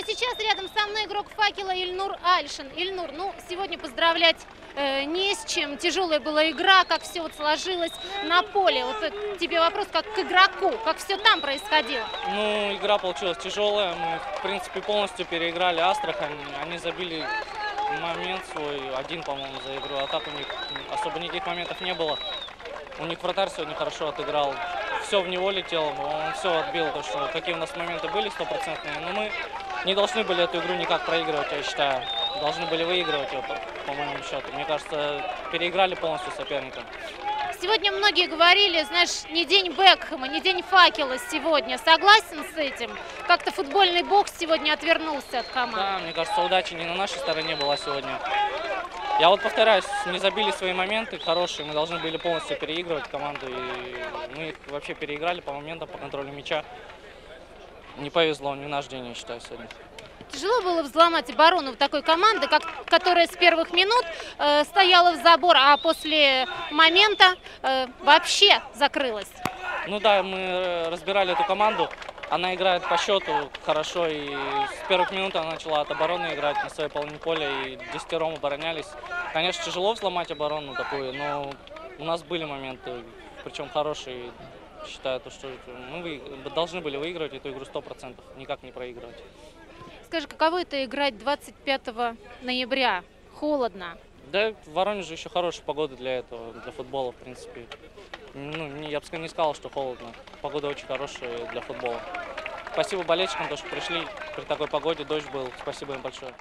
сейчас рядом со мной игрок факела Ильнур Альшин. Ильнур, ну, сегодня поздравлять э, не с чем. Тяжелая была игра, как все вот сложилось на поле. Вот тебе вопрос как к игроку, как все там происходило. Ну, игра получилась тяжелая. Мы, в принципе, полностью переиграли Астрахань. Они забили момент свой, один, по-моему, за игру. А так у них особо никаких моментов не было. У них вратарь сегодня хорошо отыграл. Все в него летело, он все отбил. То, что какие у нас моменты были стопроцентные. Но мы не должны были эту игру никак проигрывать, я считаю. Должны были выигрывать ее, по, по моему счету. Мне кажется, переиграли полностью соперника. Сегодня многие говорили, знаешь, не день Бекхэма, не день факела сегодня. Согласен с этим? Как-то футбольный бокс сегодня отвернулся от команды. Да, мне кажется, удачи не на нашей стороне была сегодня. Я вот повторяюсь, не забили свои моменты хорошие, мы должны были полностью переигрывать команду, и мы их вообще переиграли по моментам, по контролю мяча. Не повезло, не наш день, я считаю, сегодня. Тяжело было взломать оборону такой команды, как, которая с первых минут э, стояла в забор, а после момента э, вообще закрылась. Ну да, мы э, разбирали эту команду. Она играет по счету хорошо, и с первых минут она начала от обороны играть на своей половине поля, и десятером оборонялись. Конечно, тяжело взломать оборону такую, но у нас были моменты, причем хорошие. Считаю, то, что мы должны были выигрывать эту игру 100%, никак не проигрывать. Скажи, каково это играть 25 ноября? Холодно. Да, в Воронеже еще хорошая погода для этого, для футбола, в принципе. Ну, я бы не сказал, что холодно. Погода очень хорошая для футбола. Спасибо болельщикам, то, что пришли при такой погоде, дождь был. Спасибо им большое.